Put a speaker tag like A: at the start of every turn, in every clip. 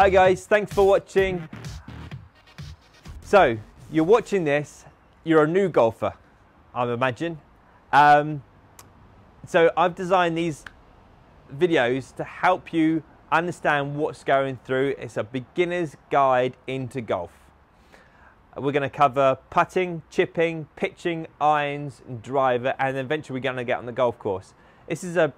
A: Hi guys, thanks for watching. So, you're watching this, you're a new golfer, I imagine. Um, so I've designed these videos to help you understand what's going through. It's a beginner's guide into golf. We're going to cover putting, chipping, pitching, irons, and driver, and eventually we're going to get on the golf course. This is a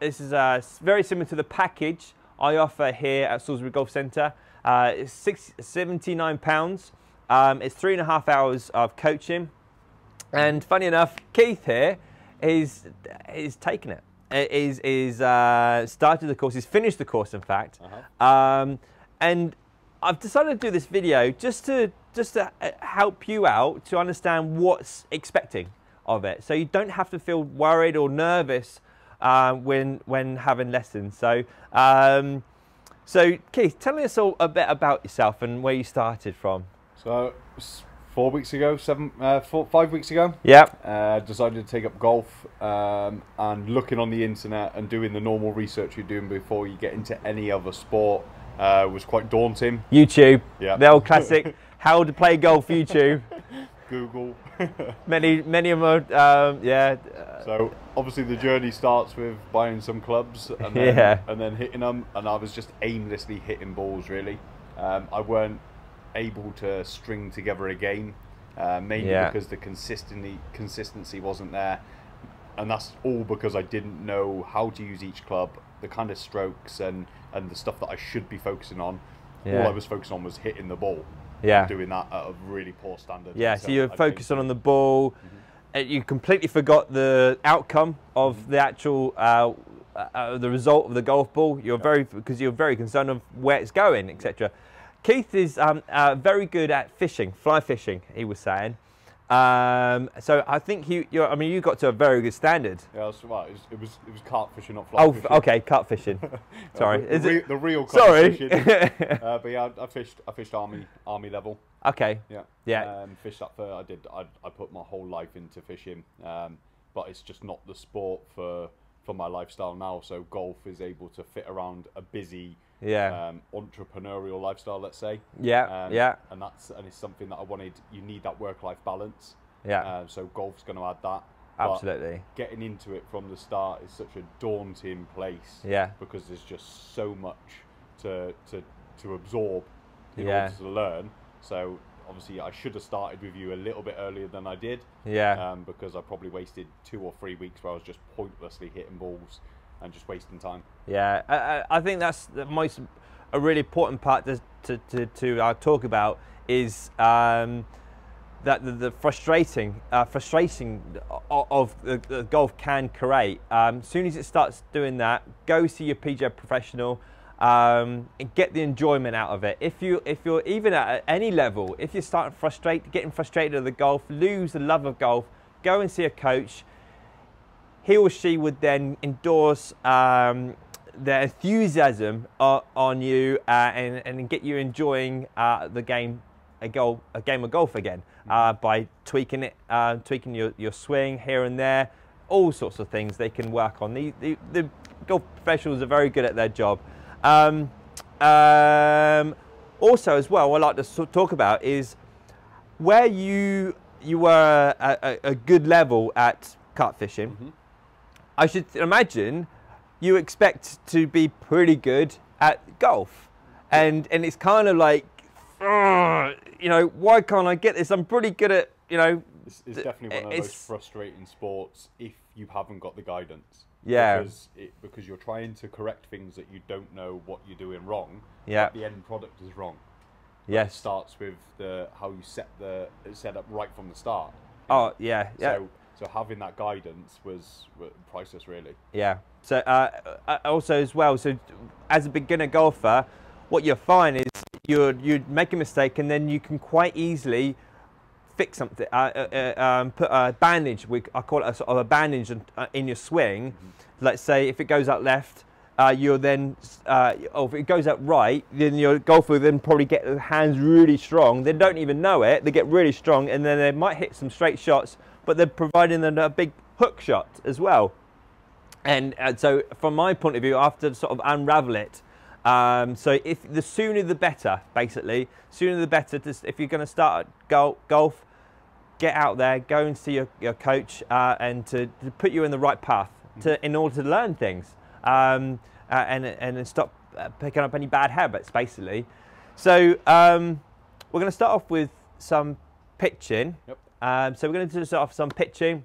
A: this is a, very similar to the package I offer here at Salisbury Golf Centre. Uh, it's six, 79 pounds. Um, it's three and a half hours of coaching, and funny enough, Keith here is is taking it. Is is uh, started the course. He's finished the course, in fact, uh-huh. um, and I've decided to do this video just to just to uh, help you out to understand what's expecting of it, so you don't have to feel worried or nervous uh, when when having lessons. So. Um, so Keith, tell us all a bit about yourself and where you started from.
B: So four weeks ago, seven, uh, four, five weeks ago.
A: Yeah.
B: Uh, decided to take up golf um, and looking on the internet and doing the normal research you're doing before you get into any other sport uh, was quite daunting.
A: YouTube. Yeah. The old classic how to play golf YouTube.
B: Google.
A: many, many of them. Um, yeah.
B: So obviously the journey starts with buying some clubs and then, yeah. and then hitting them, and I was just aimlessly hitting balls. Really, um, I weren't able to string together a game, uh, mainly yeah. because the consistency consistency wasn't there, and that's all because I didn't know how to use each club, the kind of strokes and and the stuff that I should be focusing on. Yeah. All I was focusing on was hitting the ball.
A: Yeah,
B: doing that at a really poor standard.
A: Yeah, so, so you're focusing on the ball. Mm-hmm. You completely forgot the outcome of mm-hmm. the actual uh, uh, the result of the golf ball. You're very because you're very concerned of where it's going, etc. Keith is um, uh, very good at fishing, fly fishing. He was saying. Um, so I think he, I mean, you got to a very good standard.
B: Yeah, that's right. It was, it was, it was carp fishing, not fly
A: oh,
B: fishing.
A: okay, carp fishing. Sorry,
B: uh, the,
A: is
B: the,
A: it
B: the real
A: carp Sorry.
B: fishing? uh, but yeah, I, I, fished, I fished army, army level.
A: Okay.
B: Yeah.
A: Yeah.
B: Um, fished up for. I did. I, I put my whole life into fishing, um, but it's just not the sport for my lifestyle now. So golf is able to fit around a busy
A: yeah.
B: um, entrepreneurial lifestyle let's say.
A: Yeah um, yeah.
B: and that's and it's something that i wanted you need that work life balance.
A: Yeah. Um,
B: so golf's going to add that.
A: Absolutely.
B: but getting into it from the start is such a daunting place.
A: Yeah.
B: Because there's just so much to to to absorb in
A: yeah.
B: order to learn. So obviously I should have started with you a little bit earlier than I did.
A: Yeah.
B: Um, because I probably wasted two or three weeks where I was just pointlessly hitting balls and just wasting time.
A: Yeah, I, I think that's the most a really important part to to, to, to uh, talk about is um, that the, the frustrating uh, frustrating of, of the, the, golf can create. Um, as soon as it starts doing that, go see your PGA professional. Um, and get the enjoyment out of it. If you if you're even at any level, if you're starting frustrated, getting frustrated at the golf, lose the love of golf, go and see a coach he or she would then endorse um, their enthusiasm uh, on you uh, and, and get you enjoying uh, the game a, goal, a game of golf again uh, mm-hmm. by tweaking it, uh, tweaking your, your swing here and there, all sorts of things they can work on. The, the, the golf professionals are very good at their job. Um, um, also, as well, what I'd like to talk about is where you you were at a, a good level at carp fishing. Mm-hmm I should imagine you expect to be pretty good at golf. And, and it's kind of like, you know, why can't I get this? I'm pretty good at, you know.
B: It's, it's definitely one of those frustrating sports if you haven't got the guidance.
A: Yeah.
B: Because, it, because you're trying to correct things that you don't know what you're doing wrong.
A: Yeah.
B: the end product is wrong.
A: Yes.
B: It starts with the how you set the set up right from the start.
A: Oh yeah, yeah.
B: So so having that guidance was, was priceless, really.
A: Yeah. So uh, uh, also as well, so as a beginner golfer, what you'll find is you you make a mistake and then you can quite easily fix something, uh, uh, uh um, put a bandage, we, I call it a sort of a bandage in, uh, in your swing. Mm-hmm. Let's say if it goes out left, uh, you'll then, uh, or if it goes out right, then your golfer will then probably get their hands really strong. They don't even know it, they get really strong, and then they might hit some straight shots but they're providing them a big hook shot as well. And, uh, so, from my point of view, I have to sort of unravel it, Um, so if the sooner the better, basically, sooner the better. To, if you're going to start golf, get out there, go and see your, your coach, uh, and to, to, put you in the right path to in order to learn things um, uh, and and stop uh, picking up any bad habits, basically. So um, we're going to start off with some pitching.
B: Yep.
A: Um, so we're going to start off some pitching,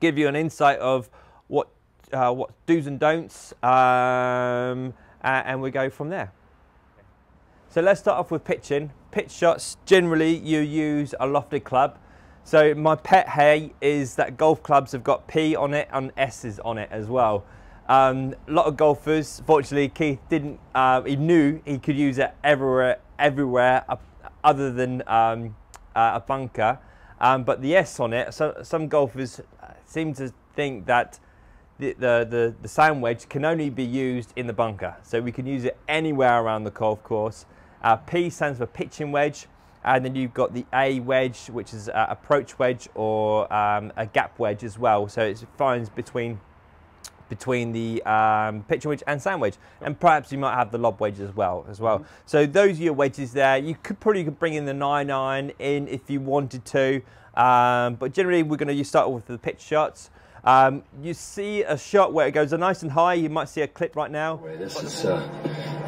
A: give you an insight of what uh, what do's and don'ts, um, and we go from there. So let's start off with pitching. Pitch shots, generally you use a lofted club. So my pet hate is that golf clubs have got P on it and S's on it as well. Um, a lot of golfers, fortunately, Keith didn't. Uh, he knew he could use it everywhere, everywhere, uh, other than um, uh, a bunker. Um, but the S on it, so, some golfers seem to think that the, the, the, the sand wedge can only be used in the bunker. So we can use it anywhere around the golf course. Uh, P stands for pitching wedge. And then you've got the A wedge, which is an approach wedge or um, a gap wedge as well. So it finds between between the um, pitching wedge and sand wedge, and perhaps you might have the lob wedge as well. As well. Mm -hmm. So those are your wedges there. You could probably could bring in the nine iron in if you wanted to, um, but generally we're going to start off with the pitch shots. Um, you see a shot where it goes nice and high. You might see a clip right now.
C: This is uh,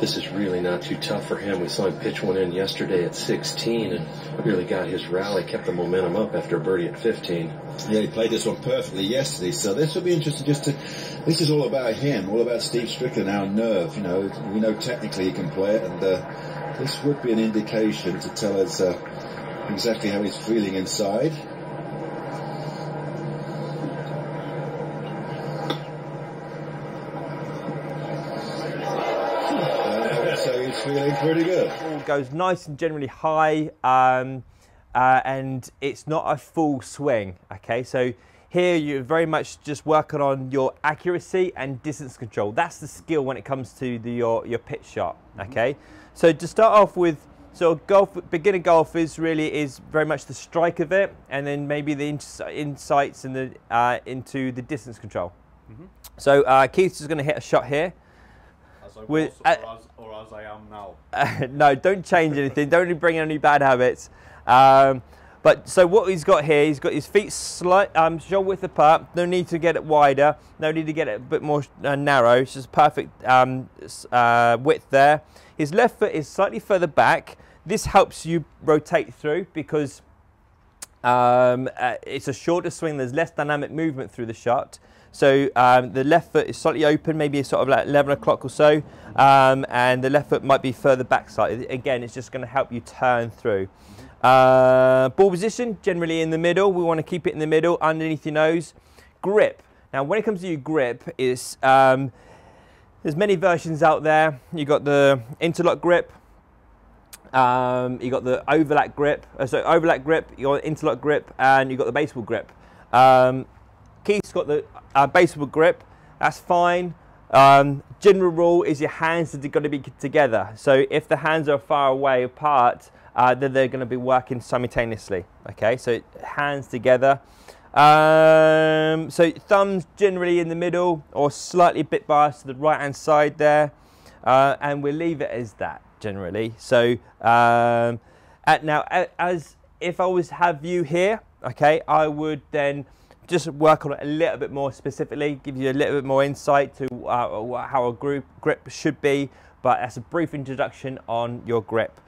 C: this is really not too tough for him. We saw him pitch one in yesterday at 16 and really got his rally, kept the momentum up after a birdie at 15.
D: Yeah, he played this one perfectly yesterday. So this will be interesting. Just to this is all about him, all about Steve Strickland, our nerve. You know, we know technically he can play it, and uh, this would be an indication to tell us uh, exactly how he's feeling inside. feeling pretty good.
A: Goes nice and generally high, um, uh, and it's not a full swing. Okay, so here you're very much just working on your accuracy and distance control. That's the skill when it comes to the, your your pitch shot. Mm-hmm. Okay, mm -hmm. so to start off with. So golf, beginner golfers really is very much the strike of it, and then maybe the insights and the uh, into the distance control. Mm -hmm. So uh, Keith's just going to hit a shot here.
B: Was, uh, or, as, I am now.
A: No, don't change anything. don't bring in any bad habits. Um, but so what he's got here, he's got his feet slight, um, shoulder width apart. No need to get it wider. No need to get it a bit more uh, narrow. It's just perfect um, uh, width there. His left foot is slightly further back. This helps you rotate through because um, uh, it's a shorter swing. There's less dynamic movement through the shot. So um, the left foot is slightly open, maybe sort of like 11 o'clock or so, um, and the left foot might be further back slightly. Again, it's just going to help you turn through. Uh, ball position, generally in the middle. We want to keep it in the middle, underneath your nose. Grip. Now, when it comes to your grip, is um, there's many versions out there. You've got the interlock grip. Um, you got the overlap grip. Uh, so overlap grip. You got interlock grip, and you got the baseball grip. Um, Keith's got the uh, baseball grip. That's fine. Um, general rule is your hands are going to be together. So if the hands are far away apart, uh, then they're going to be working simultaneously. Okay, so hands together. Um, so thumbs generally in the middle or slightly bit biased to the right hand side there. Uh, and we'll leave it as that generally. So um, at now, as if I was have you here, okay, I would then just work on it a little bit more specifically, give you a little bit more insight to uh, how a group grip should be, but that's a brief introduction on your grip.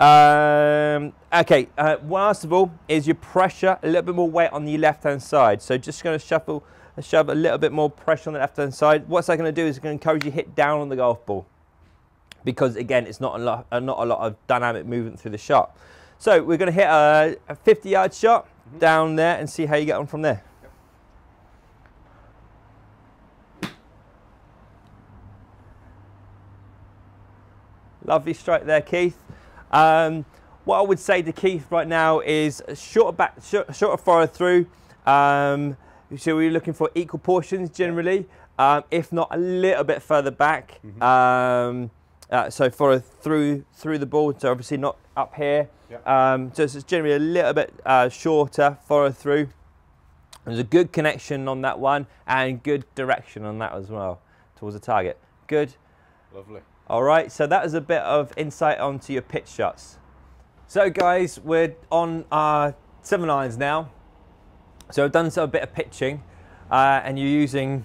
A: Um, okay, uh, last of all is your pressure, a little bit more weight on the left hand side. So just going to shuffle, shove a little bit more pressure on the left hand side. What's that going to do is going to encourage you to hit down on the golf ball because again, it's not a lot, uh, not a lot of dynamic movement through the shot. So we're going to hit a, a 50 yard shot mm -hmm. down there and see how you get on from there. Lovely strike there, Keith. Um, what I would say to Keith right now is shorter back, short, shorter follow through. Um, so we're looking for equal portions generally, um, if not a little bit further back. Mm -hmm. um, uh, so follow through through the ball. So obviously not up here. Yep. Um, so it's generally a little bit uh, shorter follow through. There's a good connection on that one and good direction on that as well towards the target. Good.
B: Lovely.
A: All right, so that is a bit of insight onto your pitch shots. So guys, we're on our seven irons now. So I've done a bit of pitching uh, and you're using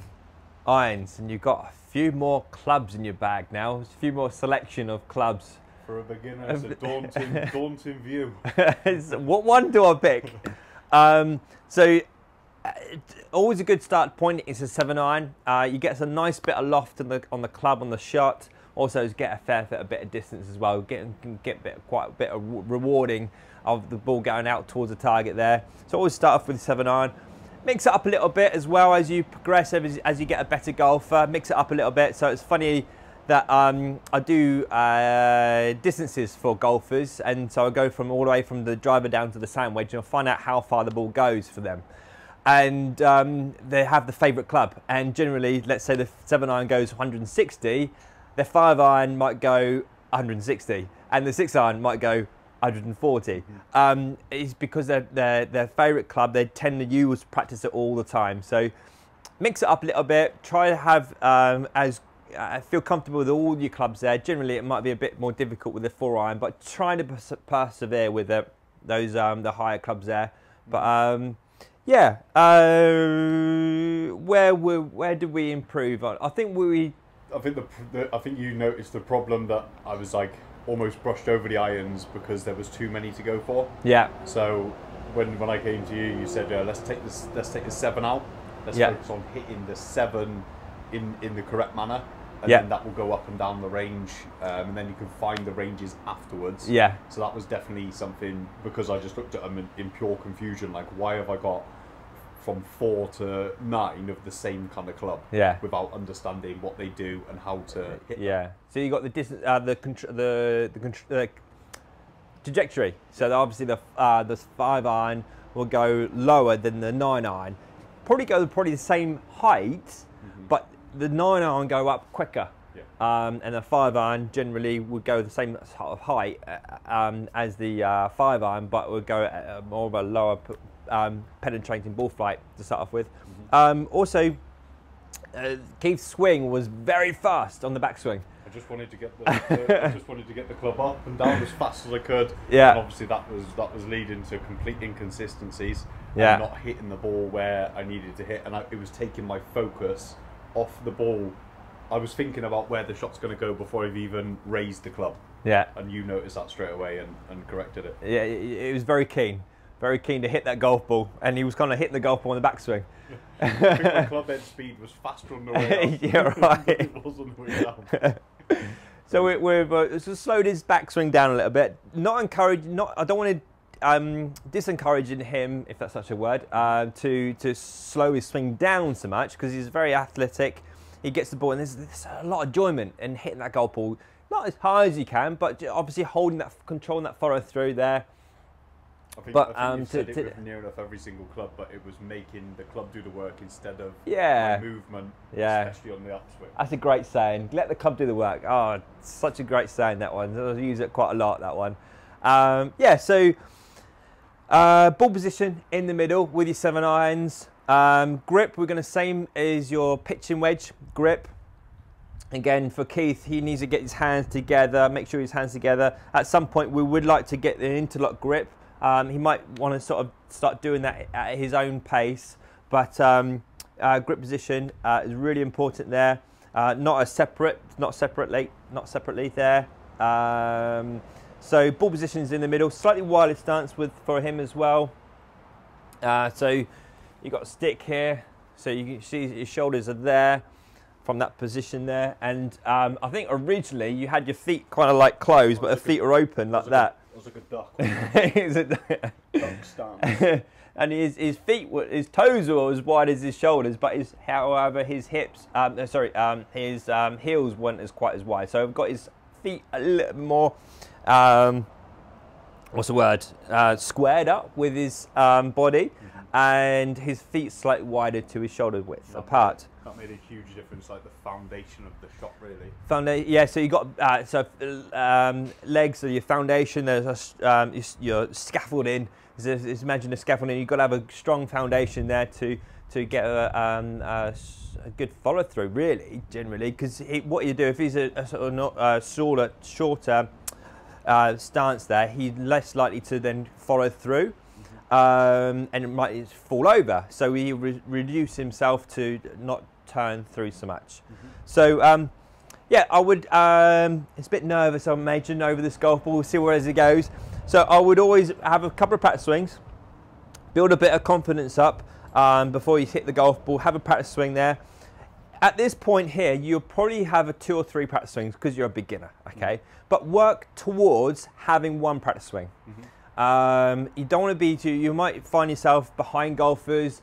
A: irons and you've got a few more clubs in your bag now, a few more selection of clubs.
B: For a beginner, it's a daunting, daunting view.
A: what one do I pick? Um, so uh, always a good start point is a seven iron. Uh, you get a nice bit of loft on the on the club on the shot. Also, get a fair bit, a bit of distance as well. Get get bit, quite a bit of rewarding of the ball going out towards the target there. So always start off with seven iron. Mix it up a little bit as well as you progress, as, as you get a better golfer. Mix it up a little bit. So it's funny that um, I do uh, distances for golfers, and so I go from all the way from the driver down to the sand wedge, and I find out how far the ball goes for them. And um, they have the favourite club, and generally, let's say the seven iron goes 160, their five iron might go 160, and the six iron might go 140. Mm-hmm. Um, it's because they're, they're their favourite club. They tend to use practice it all the time. So mix it up a little bit. Try to have um, as I feel comfortable with all your clubs there. Generally, it might be a bit more difficult with the four iron, but trying to pers- persevere with the, those um, the higher clubs there. But um, yeah, uh, where were, where did we improve on? I think we.
B: I think the, the I think you noticed the problem that I was like almost brushed over the irons because there was too many to go for.
A: Yeah.
B: So when when I came to you, you said, uh, "Let's take this. Let's take the seven out. Let's yeah. focus on hitting the seven in in the correct manner." and yeah. then that will go up and down the range, um, and then you can find the ranges afterwards.
A: Yeah.
B: So that was definitely something because I just looked at them in, in pure confusion. Like, why have I got from four to nine of the same kind of club?
A: Yeah.
B: Without understanding what they do and how to hit.
A: Yeah.
B: Them.
A: So you got the distance, uh, the contr- the the, contr- the trajectory. So obviously the uh, the five iron will go lower than the nine iron. Probably go probably the same height, mm-hmm. but the nine iron go up quicker.
B: Yeah.
A: Um, and the five iron generally would go the same sort of height uh, um, as the uh, five iron, but would go at more of a lower um, penetrating ball flight to start off with. Mm-hmm. Um, also, uh, Keith's swing was very fast on the backswing.
B: I just wanted to get the, the I just wanted to get the club up and down as fast as I could.
A: Yeah.
B: And obviously that was that was leading to complete inconsistencies.
A: Yeah.
B: not hitting the ball where I needed to hit, and I, it was taking my focus off the ball, I was thinking about where the shot's going to go before I've even raised the club.
A: Yeah.
B: And you noticed that straight away and, and corrected it.
A: Yeah, it was very keen, very keen to hit that golf ball, and he was kind of hitting the golf ball on the backswing.
B: I think my club head speed was faster on the way up.
A: yeah, right.
B: it was on the way down.
A: so we, we've uh, so slowed his backswing down a little bit. Not encouraged. Not. I don't want to um, disencouraging him, if that's such a word, uh, to to slow his swing down so much because he's very athletic. He gets the ball, and there's, there's, a lot of enjoyment in hitting that golf ball, not as high as you can, but obviously holding that, controlling that follow through there.
B: I think, but I think um, you said to, it to, near enough every single club, but it was making the club do the work instead of
A: yeah
B: movement,
A: yeah.
B: especially on the upswing.
A: That's a great saying. Let the club do the work. Oh, such a great saying that one. I use it quite a lot. That one. Um, yeah. So uh, ball position in the middle with your seven irons. Um, grip, we're going to same as your pitching wedge grip. Again, for Keith, he needs to get his hands together, make sure his hands together. At some point, we would like to get the interlock grip. Um, he might want to sort of start doing that at his own pace, but um, uh, grip position uh, is really important there. Uh, not a separate, not separately, not separately there. Um, so ball position is in the middle, slightly wider stance with for him as well. Uh, so you've got a stick here, so you can see your shoulders are there from that position there. And um, I think originally you had your feet kind of like closed, but the feet are open like that.
B: it was like a duck. a duck stance.
A: and his, his feet, were, his toes were as wide as his shoulders, but his, however, his hips, um, sorry, um, his um, heels weren't as quite as wide. So I've got his feet a little more um, what's the word? Uh, squared up with his um, body, mm-hmm. and his feet slightly wider to his shoulder width apart.
B: That made a huge difference, like the foundation of the shot, really.
A: Foundation, yeah. So you got uh, so um, legs are your foundation. There's a, um, your scaffolding. There's, imagine a scaffolding. You've got to have a strong foundation there to to get a, um, a, a good follow through, really, generally, because what you do if he's a, a sort of not a shorter, shorter uh, stance there, he's less likely to then follow through. Um, and it might fall over, so he re reduce himself to not turn through so much. Mm -hmm. So um, yeah, I would. Um, it's a bit nervous. I'm majoring over this golf ball. We'll see where as it goes. So I would always have a couple of practice swings, build a bit of confidence up um, before you hit the golf ball. Have a practice swing there. At this point here, you'll probably have a two or three practice swings because you're a beginner, okay? Mm -hmm. But work towards having one practice swing. Mm -hmm. um, you don't want to be too. You might find yourself behind golfers,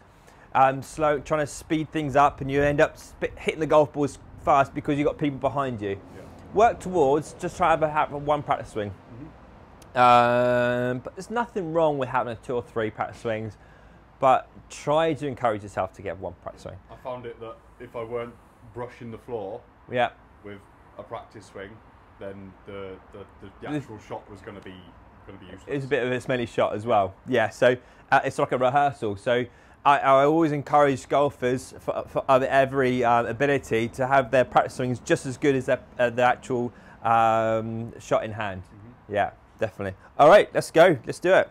A: um, slow, trying to speed things up, and you end up hitting the golf balls fast because you've got people behind you. Yeah. Work towards just try to have one practice swing. Mm-hmm. Um, but there's nothing wrong with having a two or three practice swings, but try to encourage yourself to get one practice swing.
B: I found it that if I weren't brushing the floor
A: yeah.
B: with a practice swing, then the, the, the, the actual shot was going to be going to be useless.
A: It's a bit of a smelly shot as well. Yeah, so uh, it's like a rehearsal. So I, I, always encourage golfers for, for every uh, ability to have their practice swings just as good as their, uh, the actual um, shot in hand. Mm -hmm. Yeah, definitely. All right, let's go. Let's do it.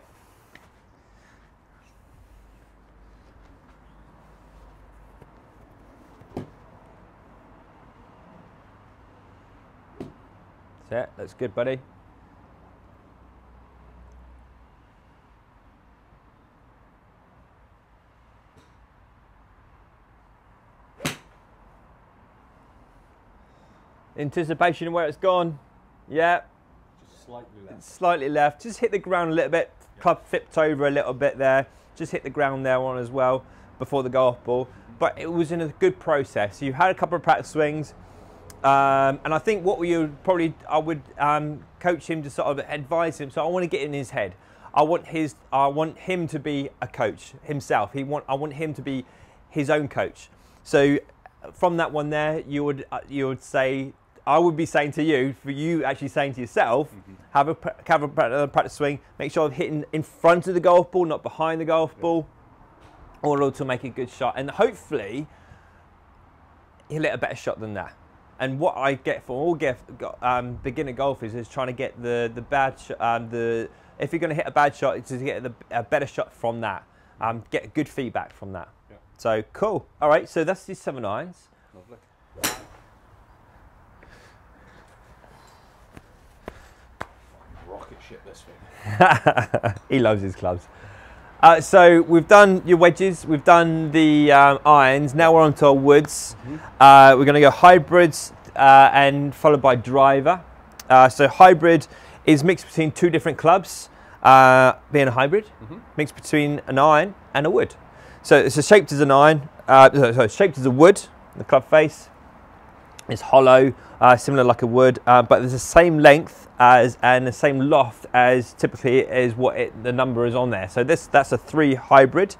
A: That's it. That's good, buddy. Anticipation of where it's gone. Yeah.
B: Just slightly left.
A: Slightly left. Just hit the ground a little bit. Club flipped over a little bit there. Just hit the ground there on as well before the golf ball. But it was in a good process. You had a couple of practice swings. Um, and I think what we would probably, I would um, coach him to sort of advise him. So I want to get in his head. I want his, I want him to be a coach himself. He want, I want him to be his own coach. So from that one there, you would, uh, you would say I would be saying to you, for you actually saying to yourself, mm -hmm. have a have a practice swing. Make sure I'm hitting in front of the golf ball, not behind the golf yeah. ball, in order to make a good shot. And hopefully, he'll hit a better shot than that. And what I get from all get, um, beginner golfers is trying to get the the bad shot. Um, the if you're going to hit a bad shot, it's to get the, a better shot from that. Um, get good feedback from that. Yeah. So cool. All right. So that's the seven irons. Lovely.
B: Ship this thing.
A: he loves his clubs. Uh, so we've done your wedges, we've done the um, irons. Now we're on to our woods. Mm -hmm. uh, we're going to go hybrids uh, and followed by driver. Uh, so hybrid is mixed between two different clubs. Uh, being a hybrid, mm -hmm. mixed between an iron and a wood. So it's shaped as an iron. Uh, sorry, shaped as a wood. The club face is hollow, similar like a wood, but there's the same length as and the same loft as typically is what it, the number is on there. So this that's a three hybrid.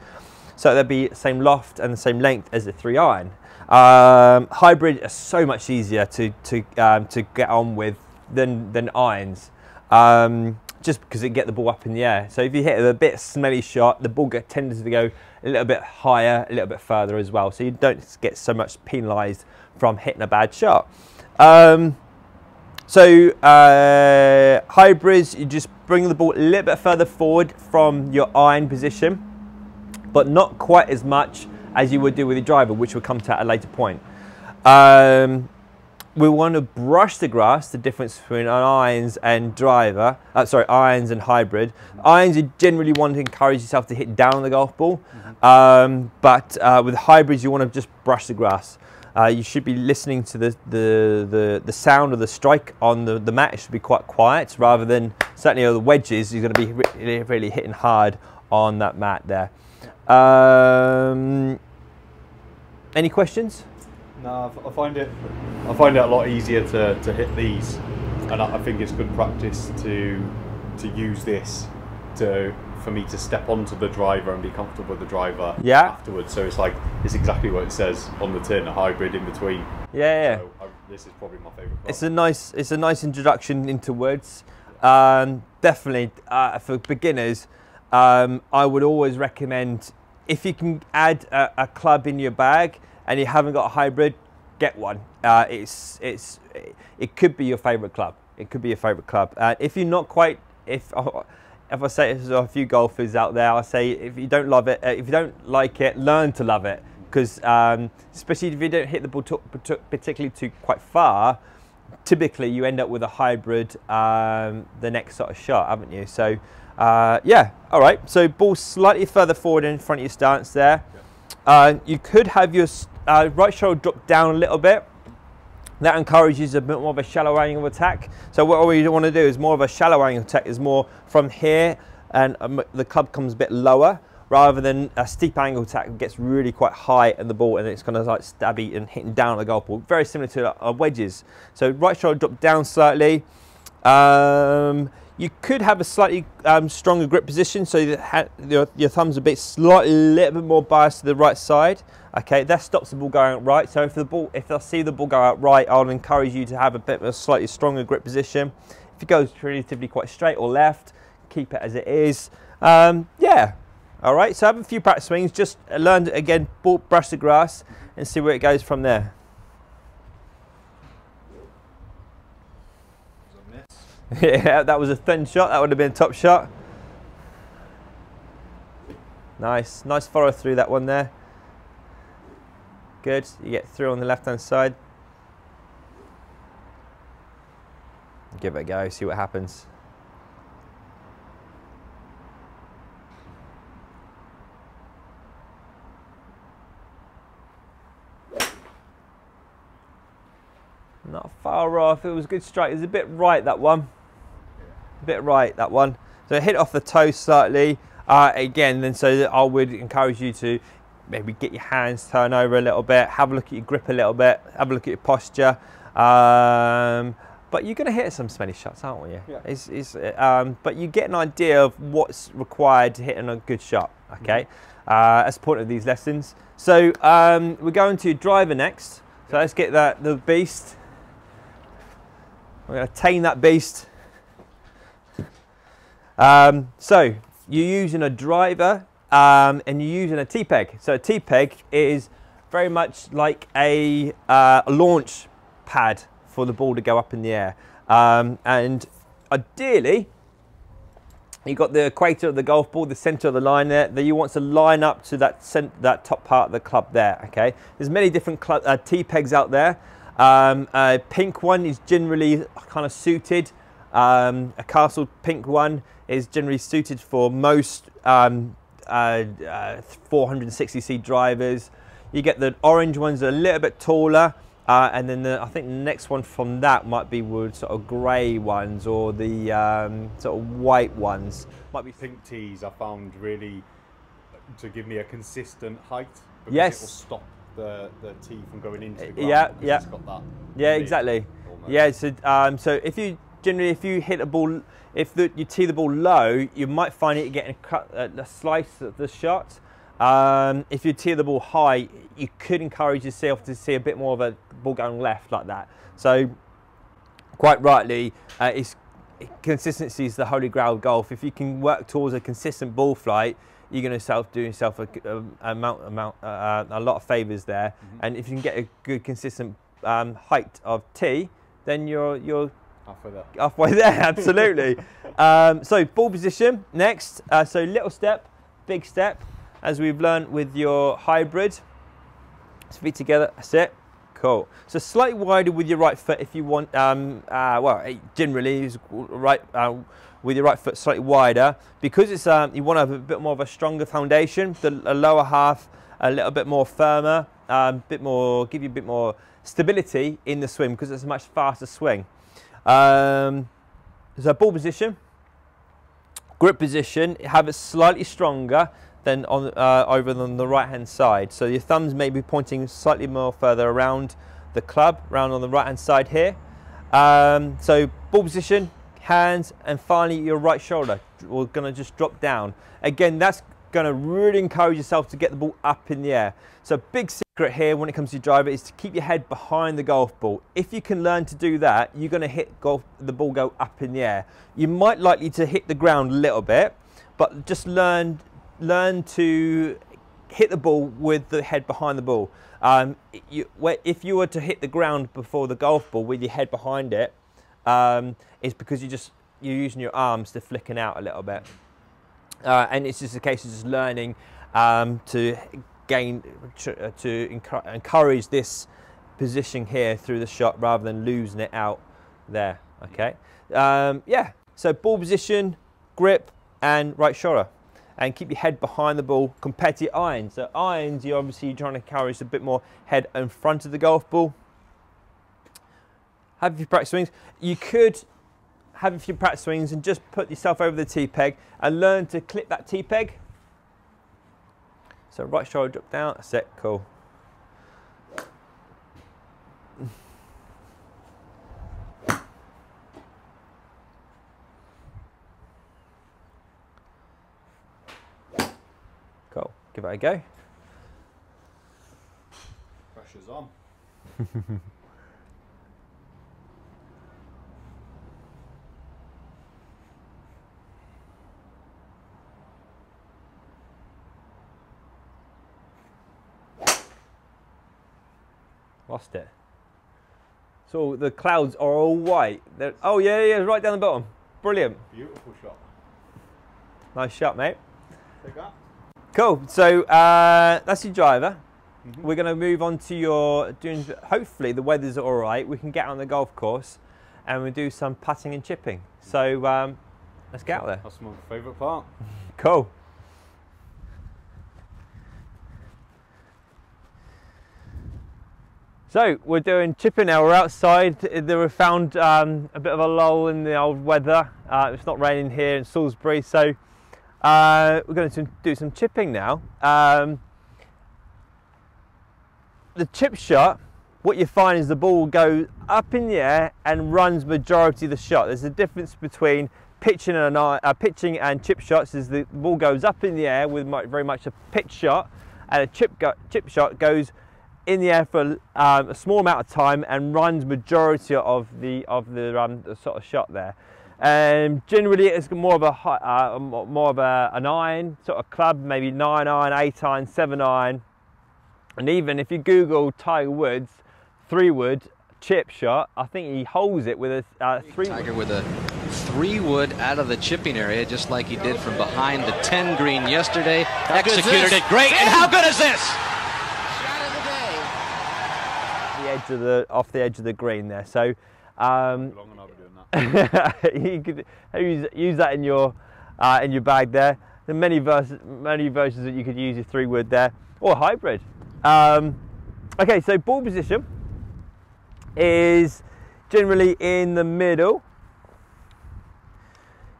A: So there'd be same loft and the same length as the three iron. Um, hybrid is so much easier to to um, to get on with than than irons. Um, just because it get the ball up in the air. So if you hit a bit smelly shot, the ball tends to go a little bit higher, a little bit further as well. So you don't get so much penalised from hitting a bad shot. Um, so uh, hybrids, you just bring the ball a little bit further forward from your iron position, but not quite as much as you would do with your driver, which we'll come to at a later point. Um, we want to brush the grass, the difference between irons and driver, uh, sorry, irons and hybrid. Irons, you generally want to encourage yourself to hit down on the golf ball, mm -hmm. um, but uh, with hybrids, you want to just brush the grass. Uh, you should be listening to the, the, the, the, sound of the strike on the, the mat. It should be quite quiet rather than certainly the wedges. You're going to be really, really hitting hard on that mat there. Um, any questions?
B: No, I find it I find it a lot easier to, to hit these, and I think it's good practice to to use this to for me to step onto the driver and be comfortable with the driver
A: yeah.
B: afterwards. So it's like it's exactly what it says on the tin, a hybrid in between.
A: Yeah, yeah. So
B: I, this is probably my favourite.
A: It's a nice, it's a nice introduction into woods. Um, definitely uh, for beginners, um, I would always recommend if you can add a, a, club in your bag and you haven't got a hybrid, get one. Uh, it's it's it could be your favorite club. It could be your favorite club. Uh, if you're not quite, if if I say there's a few golfers out there, I say if you don't love it, uh, if you don't like it, learn to love it. Because um, especially if you don't hit the ball particularly too quite far, typically you end up with a hybrid um, the next sort of shot, haven't you? So uh, yeah, all right. So ball slightly further forward in front of your stance there. Uh, you could have your uh, right shoulder drop down a little bit. That encourages a bit more of a shallow angle of attack. So what we want to do is more of a shallow angle attack is more from here and um, the club comes a bit lower rather than a steep angle attack gets really quite high at the ball and it's kind of like stabby and hitting down the golf ball. Very similar to uh, wedges. So right shoulder drop down slightly. Um, you could have a slightly um, stronger grip position so that your, your thumb's a bit slightly a little bit more biased to the right side. Okay, that stops the ball going out right. So if the ball, if I see the ball go out right, I'll encourage you to have a bit of a slightly stronger grip position. If it goes relatively quite straight or left, keep it as it is. Um, yeah, all right. So have a few practice swings. Just learn again, brush the grass, and see where it goes from there. yeah, that was a thin shot. That would have been a top shot. Nice, nice follow through that one there. Good, you get through on the left hand side. Give it a go, see what happens. Not far off. It was a good strike. It was a bit right, that one. A bit right, that one. So hit off the toe slightly. Uh, again, then so I would encourage you to maybe get your hands turn over a little bit, have a look at your grip a little bit, have a look at your posture. Um, but you're going to hit some smelly shots, aren't you? Yeah. It's, it's, um, but you get an idea of what's required to hit a good shot, okay? Mm -hmm. uh, that's the point of these lessons. So um, we're going to driver next. So let's get that the beast. We're going to tame that beast. Um, so you're using a driver um, and you're using a T-peg. So a T-peg is very much like a, uh, launch pad for the ball to go up in the air. Um, and ideally, you've got the equator of the golf ball, the center of the line there, that you want to line up to that, that top part of the club there, okay? There's many different uh, T-pegs out there. Um, a pink one is generally kind of suited. Um, a castle pink one is generally suited for most um, uh, uh, 460cc drivers. You get the orange ones a little bit taller. Uh, and then the, I think the next one from that might be wood sort of grey ones or the um, sort of white ones.
B: Might be pink tees I found really to give me a consistent height.
A: Yes.
B: It will stop the, the tee from going into the ground.
A: Yeah, yeah. yeah, exactly. Almost. Yeah, so, um, so if you generally if you hit a ball, if the, you tee the ball low, you might find it getting a, cut, uh, a slice of the shot. Um, if you tee the ball high, you could encourage yourself to see a bit more of a ball going left like that. So, quite rightly, uh, it's consistency is the holy grail of golf. If you can work towards a consistent ball flight, you're going to self do yourself a, a, amount, amount, uh, a lot of favors there. Mm -hmm. And if you can get a good consistent um, height of tee, then you're you're
B: halfway there.
A: Halfway there, absolutely. um, so ball position next. Uh, so little step, big step, as we've learned with your hybrid. Feet together. That's it. Cool. So slightly wider with your right foot if you want. Um, uh, well, generally is right. Uh, with your right foot slightly wider. Because it's um, you want to have a bit more of a stronger foundation, the lower half a little bit more firmer, a um, bit more, give you a bit more stability in the swing because it's a much faster swing. Um, so ball position, grip position, have it slightly stronger than on uh, over on the right hand side. So your thumbs may be pointing slightly more further around the club, around on the right hand side here. Um, so ball position, hands, and finally your right shoulder. We're gonna just drop down. Again, that's gonna really encourage yourself to get the ball up in the air. So big secret here when it comes to your driver is to keep your head behind the golf ball. If you can learn to do that, you're gonna hit golf, the ball go up in the air. You might likely to hit the ground a little bit, but just learn, learn to hit the ball with the head behind the ball. Um, you, where, if you were to hit the ground before the golf ball with your head behind it, um, it's because you just you're using your arms to flicking out a little bit, uh, and it's just a case of just learning um, to gain to, uh, to encourage this position here through the shot rather than losing it out there. Okay, um, yeah. So ball position, grip, and right shoulder and keep your head behind the ball compared to your irons. So irons, you're obviously trying to carry a bit more head in front of the golf ball. Have a few practice swings. You could have a few practice swings and just put yourself over the tee peg and learn to clip that tee peg. So right shoulder drop down, it, cool. Give it a go.
B: Pressure's on.
A: Lost it. So the clouds are all white. They're, oh yeah, yeah, right down the bottom. Brilliant.
B: Beautiful shot.
A: Nice shot, mate.
B: Take that.
A: Cool. So uh, that's your driver. Mm -hmm. We're going to move on to your doing. Hopefully the weather's all right. We can get on the golf course, and we do some putting and chipping. So um, let's get out there.
B: That's my favourite part.
A: cool. So we're doing chipping now. We're outside. There we found um, a bit of a lull in the old weather. Uh, it's not raining here in Salisbury, so uh, we're going to do some chipping now. Um, the chip shot, what you find is the ball goes up in the air and runs majority of the shot. There's a difference between pitching and uh, pitching and chip shots. Is the ball goes up in the air with very much a pitch shot, and a chip chip shot goes in the air for um, a small amount of time and runs majority of the of the, um, the sort of shot there. Um, generally, it's more of a uh, more of a, an iron sort of club, maybe nine iron, eight iron, seven iron, and even if you Google Tiger Woods three wood chip shot, I think he holds it with a uh, three.
E: Tiger with a three wood out of the chipping area, just like he did from behind the 10 green yesterday. How Executed it great, and how good is this?
A: The edge of the off the edge of the green there. So. Um, you could use, use that in your uh, in your bag there. There are many, vers many versions that you could use your three wood there or hybrid. Um, okay, so ball position is generally in the middle.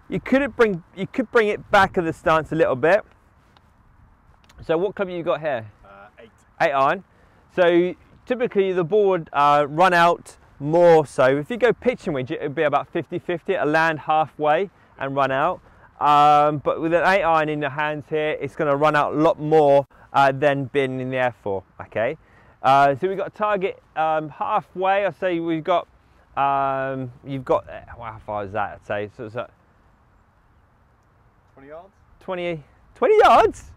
A: You could bring you could bring it back of the stance a little bit. So what club you got here?
B: Uh, eight.
A: Eight iron. So typically the ball would uh, run out more so. If you go pitching wedge, it would be about 50-50. It'll land halfway and run out. Um, but with an 8 iron in your hands here, it's going to run out a lot more uh, than being in the air for, okay? Uh, so we've got a target um, halfway. I say we've got, um, you've got, uh, well, how far is that, I'd say? So it's
B: 20 yards?
A: 20, 20 yards?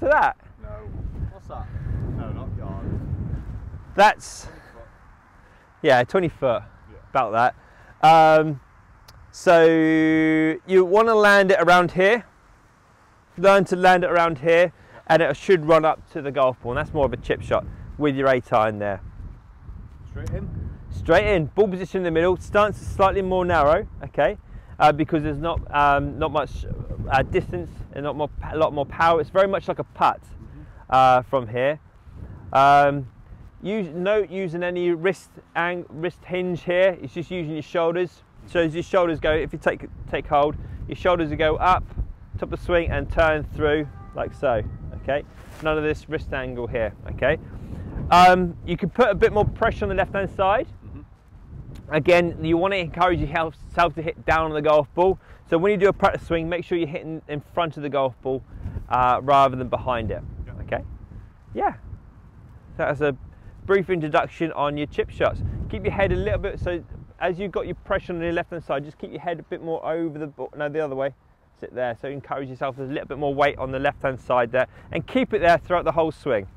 A: To that?
B: No. What's that? No, not yards.
A: That's yeah, 20 foot, yeah. about that. Um, so you want to land it around here. Learn to land it around here, and it should run up to the golf ball. And that's more of a chip shot with your eight iron there.
B: Straight in.
A: Straight in. Ball position in the middle. Stance is slightly more narrow. Okay. Uh, because there's not um, not much uh, distance and not more, a lot more power. It's very much like a putt mm -hmm. uh, from here. Um, Use, note using any wrist, ang, wrist hinge here, it's just using your shoulders. So as your shoulders go, if you take, take hold, your shoulders will go up, top of the swing and turn through like so, okay? None of this wrist angle here, okay? Um, you can put a bit more pressure on the left hand side. Mm-hmm. Again, you want to encourage yourself to hit down on the golf ball. So when you do a practice swing, make sure you're hitting in front of the golf ball uh, rather than behind it, okay? Yeah, that's a brief introduction on your chip shots. Keep your head a little bit, so as you've got your pressure on your left hand side, just keep your head a bit more over the, no, the other way. sit there. So encourage yourself with a little bit more weight on the left hand side there and keep it there throughout the whole swing.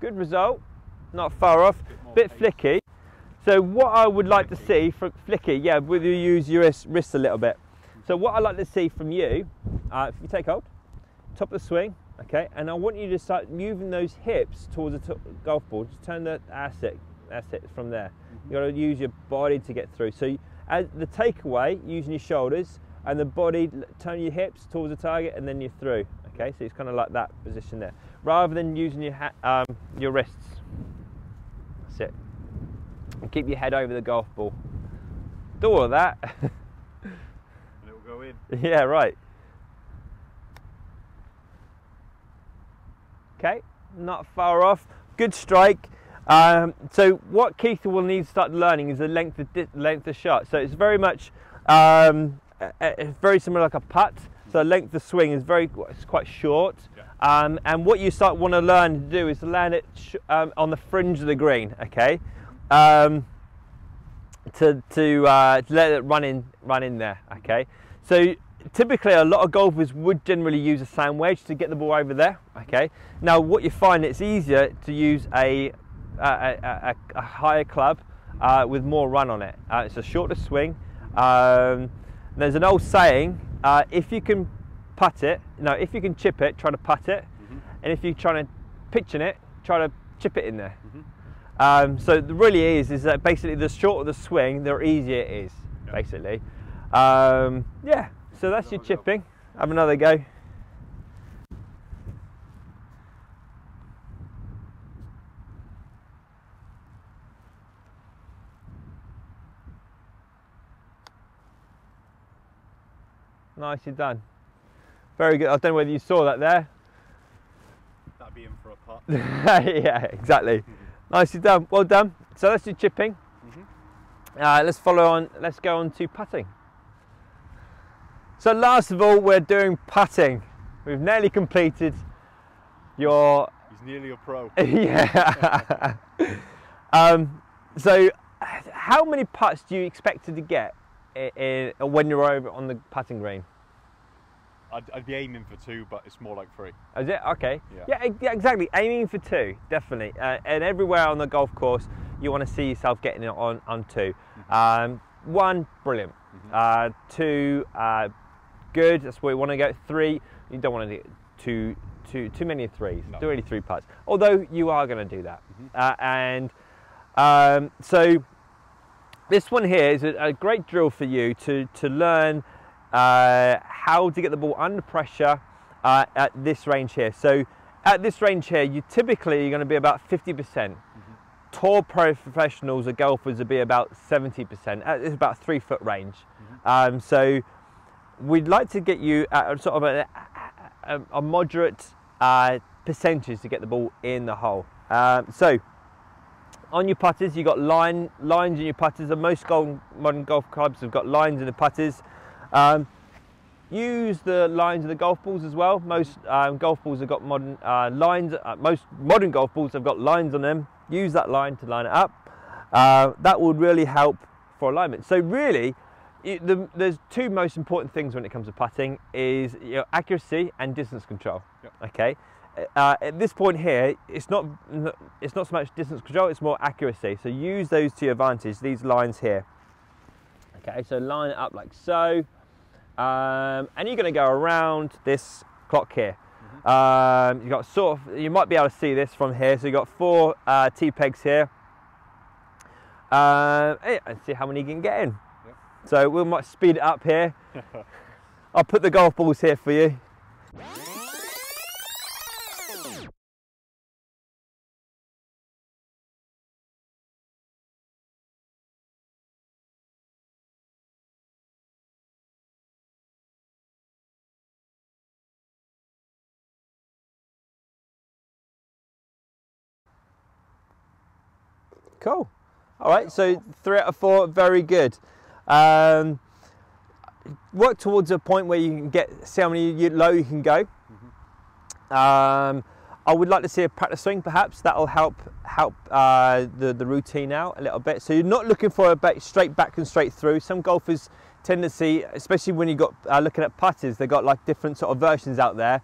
A: Good result, not far off, bit, bit flicky. So what I would like to see from flicky, yeah, will you use your wrist a little bit. So what I'd like to see from you, uh, if you take hold, top of the swing, okay, and I want you to start moving those hips towards the golf ball. Just turn the asset, asset from there. Mm-hmm. You've got to use your body to get through. So as the takeaway, using your shoulders and the body, turn your hips towards the target, and then you're through. Okay, so it's kind of like that position there, rather than using your um, your wrists. That's it. And keep your head over the golf ball. Do all of that.
B: and it will go in.
A: Yeah, right. Okay, not far off. Good strike. Um, so what Keith will need to start learning is the length of length of shot. So it's very much um, it's very similar like a putt. So the length of swing is very it's quite short. Yeah. Um, and what you start want to learn to do is to land it um, on the fringe of the green. Okay. Um, to to, uh, to let it run in run in there. Okay. So typically a lot of golfers would generally use a sand wedge to get the ball over there. Okay. Now what you find it's easier to use a a, a, a higher club uh, with more run on it. Uh, it's a shorter swing. Um, there's an old saying: uh, if you can putt it, no, if you can chip it, try to putt it, mm-hmm. and if you're trying to pitch in it, try to chip it in there. Mm-hmm. Um, so it really is is that basically the shorter the swing, the easier it is. Yep. Basically, um, yeah. So that's your chipping. Have another go. Nicely done. Very good. I don't know whether you saw that there.
B: That'd be in for a putt.
A: yeah, exactly. Nicely done. Well done. So let's do chipping. Mm -hmm. uh, let's follow on. Let's go on to putting. So last of all, we're doing putting. We've nearly completed your.
B: He's nearly a pro.
A: yeah. um, so, how many putts do you expect to get in, in, when you're over on the putting green?
B: I'd, I'd, be aiming for two, but it's more like three.
A: Is it okay? Yeah, yeah, exactly. Aiming for two, definitely. Uh, and everywhere on the golf course, you want to see yourself getting it on on 2 mm-hmm. um, one, brilliant. Mm-hmm. Uh, two, uh, good. That's where you want to go. Three, you don't want to do too too too many threes. No. Do only three putts. Although you are going to do that, mm-hmm. uh, and um, so this one here is a, a, great drill for you to to learn uh, how to get the ball under pressure uh, at this range here. So at this range here, you typically you're going to be about 50%. Mm-hmm. Tour professionals or golfers will be about 70%. It's about three foot range. Mm-hmm. Um, so we'd like to get you at sort of a, a, a moderate uh, percentage to get the ball in the hole. Um, so on your putters, you've got line lines in your putters, and most modern golf clubs have got lines in the putters. Um, use the lines of the golf balls as well. Most um, golf balls have got modern uh, lines. Uh, most modern golf balls have got lines on them. Use that line to line it up. Uh, that would really help for alignment. So really, it, the, there's two most important things when it comes to putting is your accuracy and distance control. Yep. Okay. Uh, at this point here, it's not it's not so much distance control; it's more accuracy. So use those to your advantage. These lines here. Okay, so line it up like so, um, and you're going to go around this clock here. Um, you've got sort of you might be able to see this from here. So you've got four uh, T pegs here. Uh, and see how many you can get in. So we might speed it up here. I'll put the golf balls here for you. Cool. All right, so three out of four, very good. Um, work towards a point where you can get see how many low you can go. Mm-hmm. Um, I would like to see a practice swing, perhaps that'll help help uh, the the routine out a little bit. So you're not looking for a back, straight back and straight through. Some golfers tendency, especially when you got uh, looking at putters, they've got like different sort of versions out there.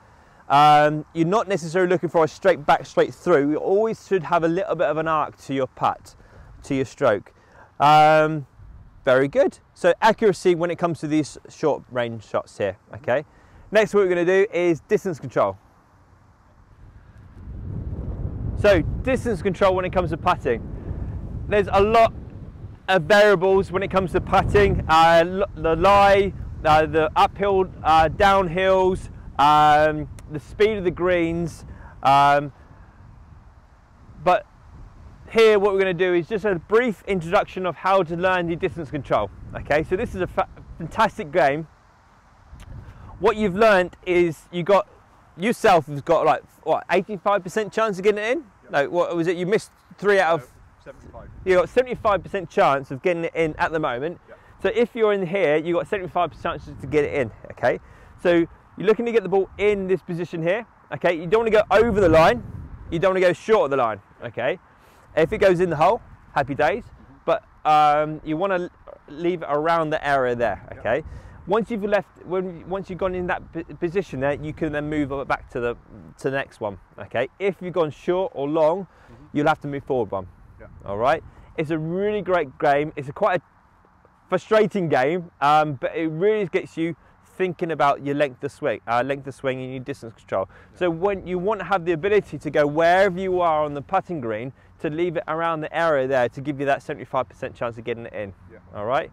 A: Um, you're not necessarily looking for a straight back, straight through. You always should have a little bit of an arc to your putt, to your stroke. Um, very good. So accuracy when it comes to these short range shots here. Okay. Next, what we're going to do is distance control. So distance control when it comes to putting. There's a lot of variables when it comes to putting. Uh, the lie, uh, the uphill, uh, downhills, um, the speed of the greens. Um, but here what we're going to do is just a brief introduction of how to learn the distance control. Okay, so this is a fa fantastic game. What you've learned is you got yourself has got like what 85% chance of getting it in. Yep. No, what was it? You missed three out of. 75. You got 75% chance of getting it in at the moment. Yep. So if you're in here, you got 75% chance to get it in. Okay. So you're looking to get the ball in this position here. Okay. You don't want to go over the line. You don't want to go short of the line. Okay. If it goes in the hole, happy days. But um, you want to leave it around the area there. Okay. Once you've left, when once you've gone in that position there, you can then move back to the to the next one. Okay. If you've gone short or long, mm -hmm. you'll have to move forward one. Yeah. All right. It's a really great game. It's a quite a frustrating game, um, but it really gets you thinking about your length of swing, uh, length of swing and your distance control. Yeah. So when you want to have the ability to go wherever you are on the putting green, to leave it around the area there to give you that 75% chance of getting it in. Yeah. All right.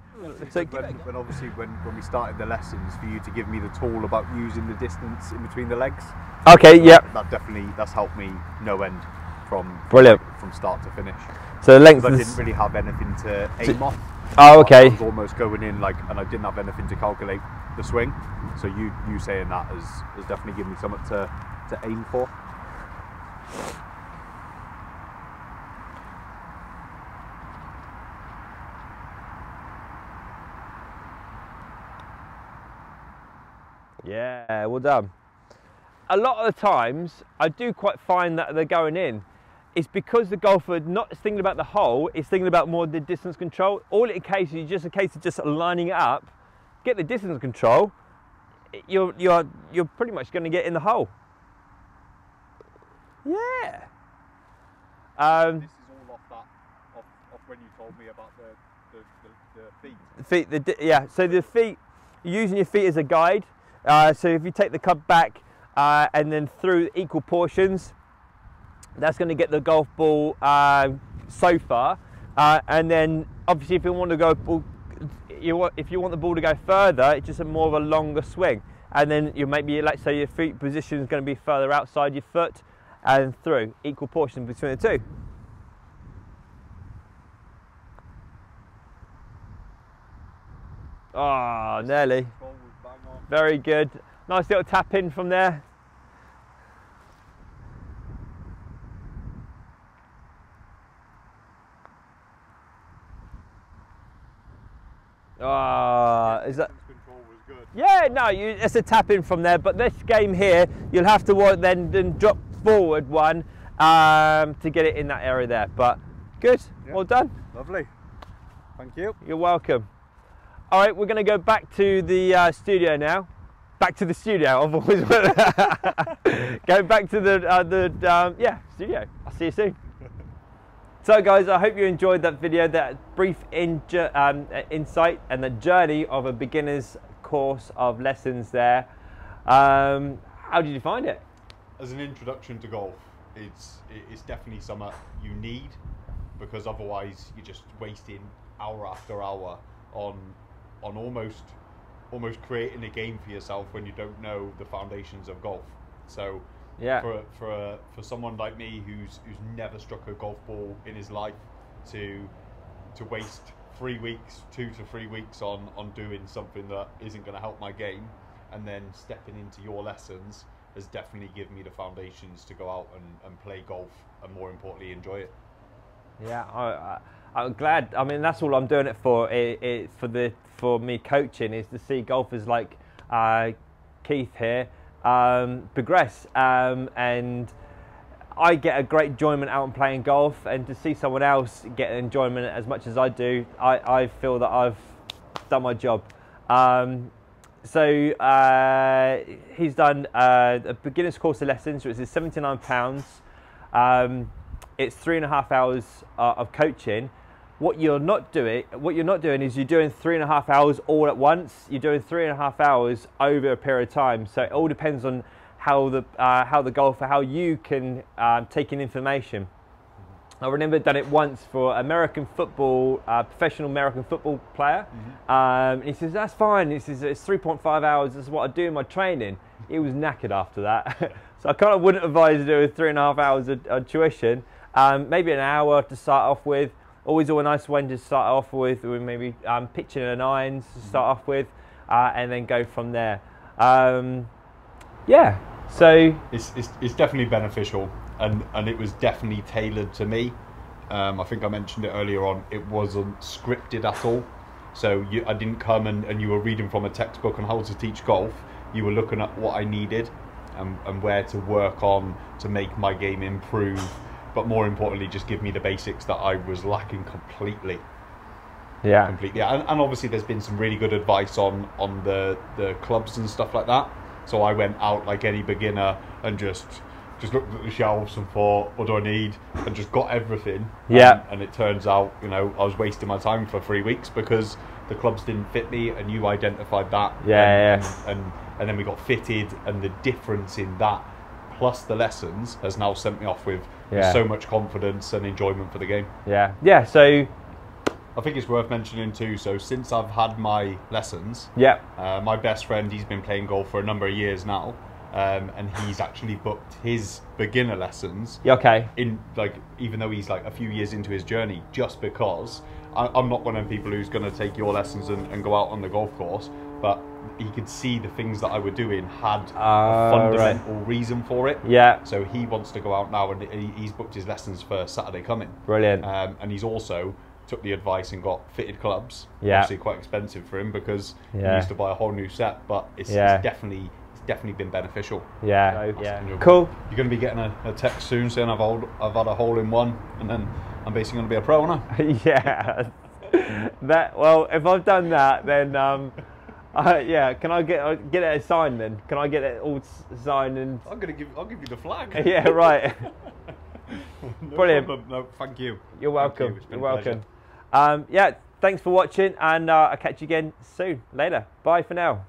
B: So when, when, obviously when, when we started the lessons for you to give me the tool about using the distance in between the legs.
A: Okay. yeah.
B: That, that, definitely that's helped me no end from
A: brilliant
B: from start to finish.
A: So the length.
B: I didn't really have anything to aim off.
A: Oh, okay.
B: I was almost going in like, and I didn't have anything to calculate the swing. So you you saying that has, has definitely given me something to to aim for.
A: Yeah, well done. A lot of the times, I do quite find that they're going in. It's because the golfer not thinking about the hole, is thinking about more the distance control. All it case is just a case of just lining it up, get the distance control, you're, you're, you're pretty much going to get in the hole. Yeah.
B: Um, this is all off that, off, off when you told me about the, the, the, the feet. The feet,
A: the, yeah, so the feet, using your feet as a guide. Uh, so if you take the club back uh, and then through equal portions, that's going to get the golf ball uh, so far. Uh, and then obviously if you want to go ball, you want, if you want the ball to go further, it's just a more of a longer swing. And then you maybe, like say your feet position is going to be further outside your foot and through, equal portion between the two. Ah, oh, nearly. Very good. Nice little tap in from there. Ah, is that? Yeah, no, you, it's a tap in from there. But this game here, you'll have to then, then drop forward one um, to get it in that area there. But good, yeah. well done.
B: Lovely. Thank you.
A: You're welcome. All right, we're going to go back to the uh, studio now. Back to the studio. I've always go back to the uh, the um, yeah studio. I'll see you soon. So guys, I hope you enjoyed that video, that brief in, um, insight and the journey of a beginner's course of lessons there. Um, how did you find it?
B: As an introduction to golf, it's it's definitely something you need because otherwise you're just wasting hour after hour on on almost almost creating a game for yourself when you don't know the foundations of golf. So yeah, for for for someone like me who's who's never struck a golf ball in his life to to waste three weeks, two to three weeks on on doing something that isn't going to help my game, and then stepping into your lessons has definitely given me the foundations to go out and, and play golf and more importantly enjoy it.
A: Yeah, I, I'm glad. I mean, that's all I'm doing it for. It, it, for the for me coaching is to see golfers like uh, Keith here um, progress um, and I get a great enjoyment out and playing golf, and to see someone else get enjoyment as much as I do, I, I feel that I've done my job. Um, so uh, he's done uh, a beginner's course of lessons, which is £79. Um, it's three and a half hours uh, of coaching. What you're not doing, what you're not doing is you're doing three and a half hours all at once. You're doing three and a half hours over a period of time. So it all depends on how the uh, how the golfer, how you can um, take in information. I remember done it once for American football, uh, professional American football player. Mm-hmm. Um, he says that's fine. He says it's 3.5 hours. This is what I do in my training. He was knackered after that, so I kind of wouldn't advise to do three and a half hours of, of tuition. Um, maybe an hour to start off with. Always a nice one to start off with, with maybe um, pitching a nines to start mm-hmm. off with, uh, and then go from there. Um, yeah, so
B: it's, it's, it's definitely beneficial, and and it was definitely tailored to me. Um, I think I mentioned it earlier on. It wasn't scripted at all. So you, I didn't come and, and you were reading from a textbook on how to teach golf. You were looking at what I needed and, and where to work on to make my game improve. But more importantly, just give me the basics that I was lacking completely.
A: Yeah,
B: completely. And, and obviously, there's been some really good advice on on the the clubs and stuff like that. So I went out like any beginner and just just looked at the shelves and thought, what do I need? And just got everything.
A: Yeah.
B: And, and, it turns out, you know, I was wasting my time for three weeks because the clubs didn't fit me and you identified that.
A: Yeah,
B: and, yeah. And, and, and then we got fitted and the difference in that plus the lessons has now sent me off with yeah. so much confidence and enjoyment for the game.
A: Yeah. Yeah. So
B: I think it's worth mentioning too. So since I've had my lessons,
A: yeah,
B: uh, my best friend he's been playing golf for a number of years now, um, and he's actually booked his beginner lessons.
A: Okay.
B: In like, even though he's like a few years into his journey, just because I, am not one of the people who's going to take your lessons and, and, go out on the golf course, but he could see the things that I were doing had uh, a ah, fundamental right. reason for it.
A: Yeah.
B: So he wants to go out now, and he's booked his lessons for Saturday coming.
A: Brilliant.
B: Um, and he's also took the advice and got fitted clubs.
A: Yeah.
B: Obviously quite expensive for him because yeah. he used to buy a whole new set, but it's, yeah. it's definitely it's definitely been beneficial.
A: Yeah. So, yeah. Cool.
B: You're going to be getting a, a text soon saying I've hold, I've had a hole in one, and then I'm basically going to be a pro now.
A: yeah. that well, if I've done that, then um, uh, yeah, can I get uh, get it signed then? Can I get it all signed and?
B: I'm gonna give I'll give you the flag.
A: yeah, right.
B: no
A: Brilliant.
B: Problem. No, thank you.
A: You're welcome.
B: You.
A: are welcome. Um, yeah, thanks for watching, and uh, I'll catch you again soon. Later. Bye for now.